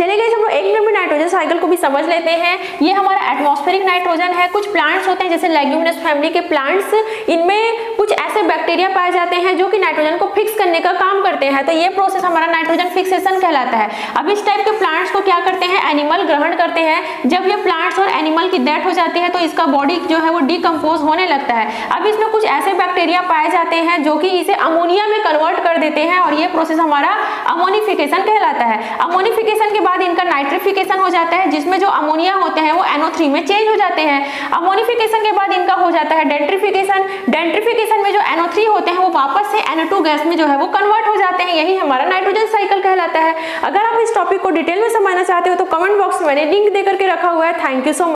चलिए गए हम लोग। एक मिनट में साइकिल को भी समझ लेते हैं। ये हमारा एटमॉस्फेरिक नाइट्रोजन है। कुछ प्लांट्स होते हैं, जैसे लेग्यूमिनस फैमिली के प्लांट्स इनमें कुछ ऐसे बैक्टीरिया पाए जाते हैं जो कि नाइट्रोजन को फिक्स करने का काम करते हैं। तो ये प्रोसेस हमारा नाइट्रोजन फिक्सेशन कहलाता है। अब इस टाइप के प्लांट्स को क्या करते हैं? एनिमल ग्रहण करते हैं। जब ये प्लांट्स और एनिमल की डेथ हो जाती है तो इसका बॉडी जो है वो डिकम्पोज होने लगता है। अब इसमें कुछ ऐसे बैक्टीरिया पाए जाते हैं जो कि इसे अमोनिया में कन्वर्ट कर देते हैं और ये प्रोसेस हमारा अमोनिफिकेशन कहलाता है। अमोनिफिकेशन के बाद इनका नाइट्रिफिकेशन हो जाता है, जिसमें जो अमोनिया होते हैं, वो एनओ में चेंज हो जाते हैं। अमोनिफिकेशन के बाद इनका हो जाता है डेंट्रिफिकेशन डेंट्रिफिकेशन में जो एनओ होते हैं, वो वापस से एनओ गैस में जो है, वो कन्वर्ट हो जाते हैं। यही हमारा नाइट्रोजन साइकिल कहलाता है। अगर आप इस टॉपिक को डिटेल में समझना चाहते हो तो कमेंट बॉक्स में मैंने लिंक देकर के रखा हुआ है। Thank you so much